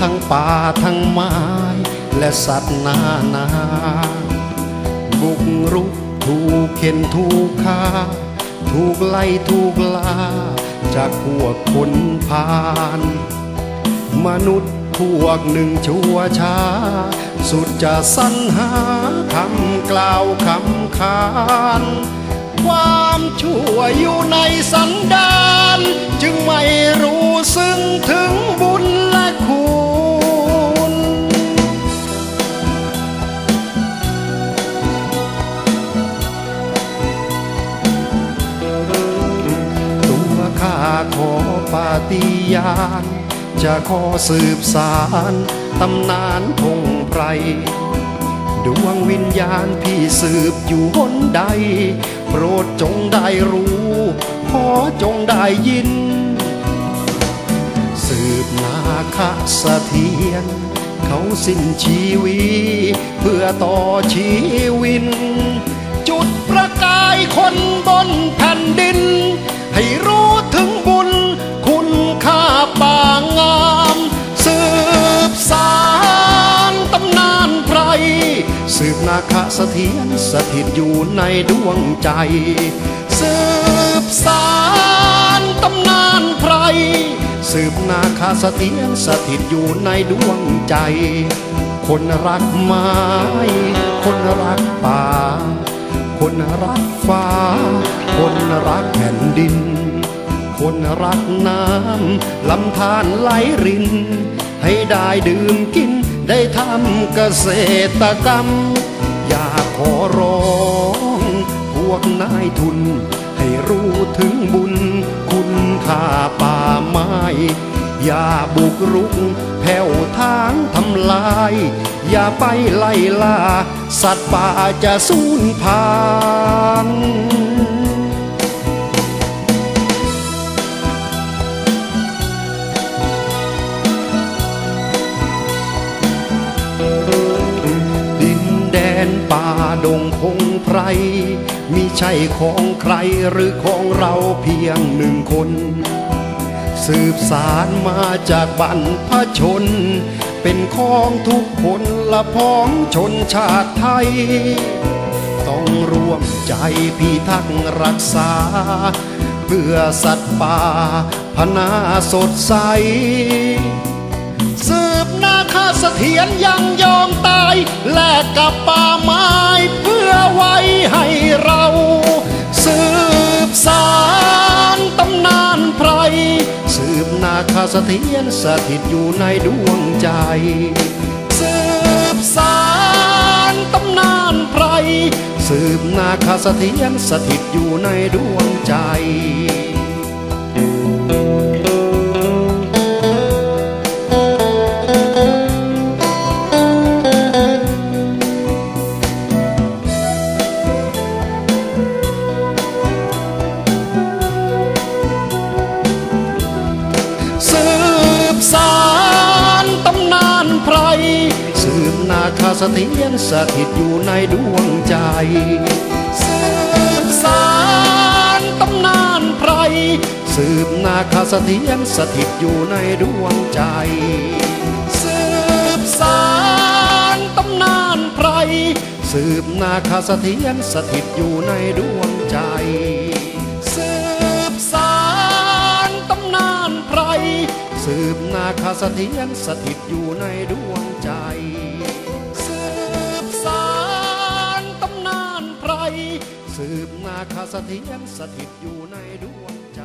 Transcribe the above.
ทั้งป่าทั้งไม้ และสัตว์นานา บุกรุกถูกเข็นถูกฆ่า ถูกไล่ถูกลา จากพวกคนพาลมนุษย์พวกหนึ่งชั่วช้า สุดจะสรรหาคำกล่าวคำขานความชั่วอยู่ในสันดาน จึงไม่รู้ซึ้งถึงบุญ ข้าขอปาฏิญาณจะขอสืบสารตำนานพงไพรดวงวิญญาณพี่สืบอยู่หนใด โปรดจงได้รู้ขอจงได้ยิน สืบนาคสะเสถียรเขาสิ้นชีวีเพื่อต่อชีวิน จุดประกายคนบนแผ่นดิน ให้รู้ ปางงาม สืบสารตำนานไพร สืบนาคเสถียรสถิตอยู่ในดวงใจ สืบสารตำนานไพร สืบนาคาเสถียรสถิตอยู่ในดวงใจ คนรักไม้ คนรักป่า คนรักฟ้า คนรักแผ่นดิน คนรักน้ำลำธารไหลริน ให้ได้ดื่มกินได้ทำเกษตรกรรม อยากขอร้อง พวกนายทุน ให้รู้ถึงบุญ คุณค่าป่าไม้อย่าบุกรุกแผ่วทางทำลาย อย่าไปไล่ล่า สัตว์ป่าจะสูญพันธุ์ นแดนป่าดงพงไพรมิใช่ของใครหรือของเราเพียงหนึ่งคน สืบสารมาจากบรรพชน เป็นของทุกคนละพ้องชนชาติไทย ต้องร่วมใจพิทักษ์รักษา เพื่อสัตว์ป่าพนาสดใส สืบนาคาเสถียรยังยอมตาย แลกกับป่าไม้เพื่อไว้ให้เรา สืบสารตำนานไพร สืบนาคาเสถียรสถิตอยู่ในดวงใจ สืบสารตำนานไพร สืบนาคาเสถียรสถิตอยู่ในดวงใจ นาคาเสถียรสถิตอยู่ในดวงใจสืบสารตำนานไพรสืบนาคาเสถียรสถิตอยู่ในดวงใจ สืบสารตำนานไพรสืบนาคาเสถียรสถิตอยู่ในดวงใจสืบสารตำนานไพรสืบนาคาเสถียรสถิตอยู่ในดวงใจ สืบนาคาสะเทียรสถิตอยู่ในดวงใจ